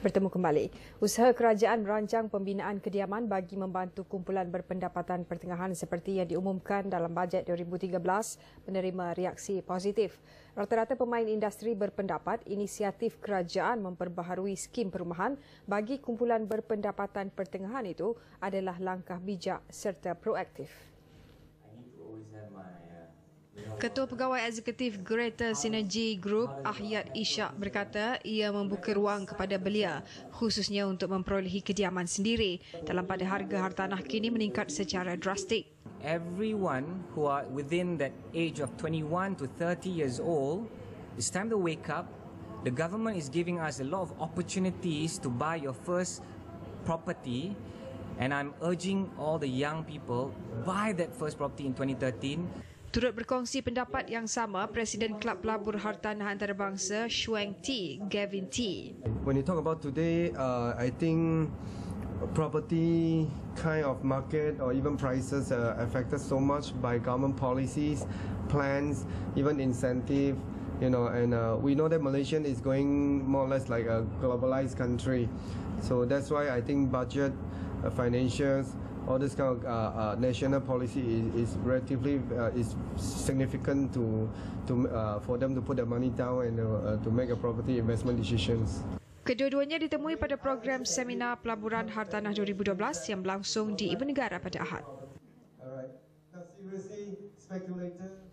Bertemu kembali. Usaha kerajaan merancang pembinaan kediaman bagi membantu kumpulan berpendapatan pertengahan seperti yang diumumkan dalam bajet 2013 menerima reaksi positif. Rata-rata pemain industri berpendapat inisiatif kerajaan memperbaharui skim perumahan bagi kumpulan berpendapatan pertengahan itu adalah langkah bijak serta proaktif. Ketua Pegawai Eksekutif Greater Synergy Group, Ahyat Ishak berkata ia membuka ruang kepada belia khususnya untuk memperolehi kediaman sendiri dalam pada harga hartanah kini meningkat secara drastik. Everyone who are within that age of 21 to 30 years old, it's time to wake up. The government is giving us a lot of opportunities to buy your first property and I'm urging all the young people buy that first property in 2013 Turut berkongsi pendapat yang sama, Presiden Kelab Pelabur Hartanah Antarabangsa, Shuang T, Gavin T. When you talk about today, uh, I think property kind of market or even prices are affected so much by government policies, plans, even incentive, you know, and uh, we know that Malaysia is going more or less like a globalized country. So that's why I think budget, uh, financials, all this kind of uh, uh, national policy is, is relatively uh, is significant to to uh, for them to put their money down and uh, to make a property investment decisions. Kedua-duanya ditemui pada program seminar pelaburan hartanah 2012 yang berlangsung di Ibu Negara pada Ahad. Alright. Now seriously, speculator